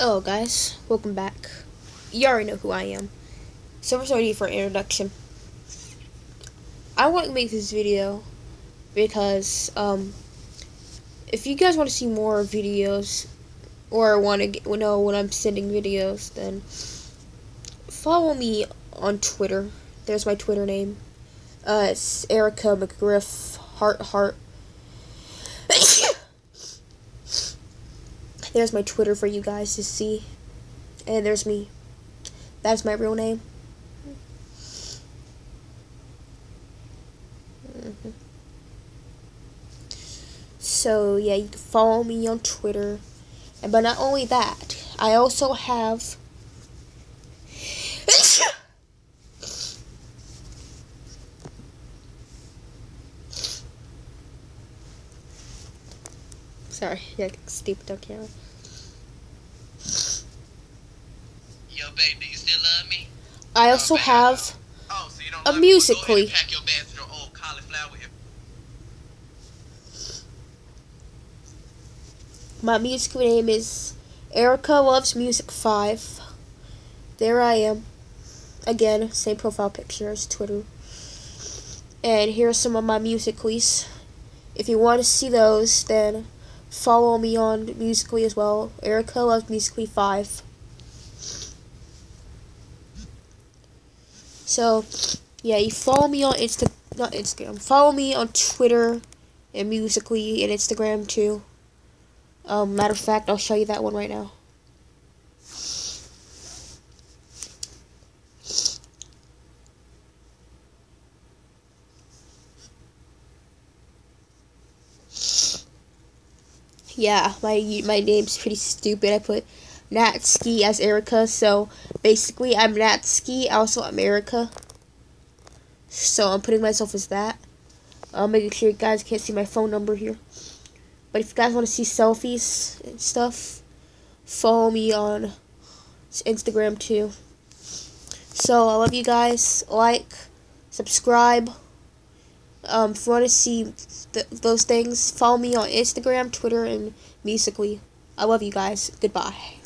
Hello guys, welcome back. You already know who I am. So first I for introduction. I want to make this video because um, if you guys want to see more videos or want to know when I'm sending videos, then follow me on Twitter. There's my Twitter name. Uh, it's Erica McGriff Heart Heart. There's my Twitter for you guys to see. And there's me. That's my real name. So, yeah, you can follow me on Twitter. And but not only that, I also have Sorry, yeah, stupid on camera. Yo, babe, do you still love me? I also oh, have oh, so a Musical.ly. My music name is Erica Loves Music 5. There I am. Again, same profile picture as Twitter. And here are some of my Musical.lys. If you want to see those, then Follow me on Musical.ly as well. Erica loves Musical.ly 5. So, yeah, you follow me on Insta, not Instagram. Follow me on Twitter and Musical.ly and Instagram too. Um, matter of fact, I'll show you that one right now. Yeah, my my name's pretty stupid. I put Natski as Erica, so basically I'm Natski, also America. So I'm putting myself as that. I'm making sure you guys can't see my phone number here. But if you guys want to see selfies and stuff, follow me on Instagram too. So I love you guys. Like, subscribe. Um, if you want to see th those things, follow me on Instagram, Twitter, and Musical.ly. I love you guys. Goodbye.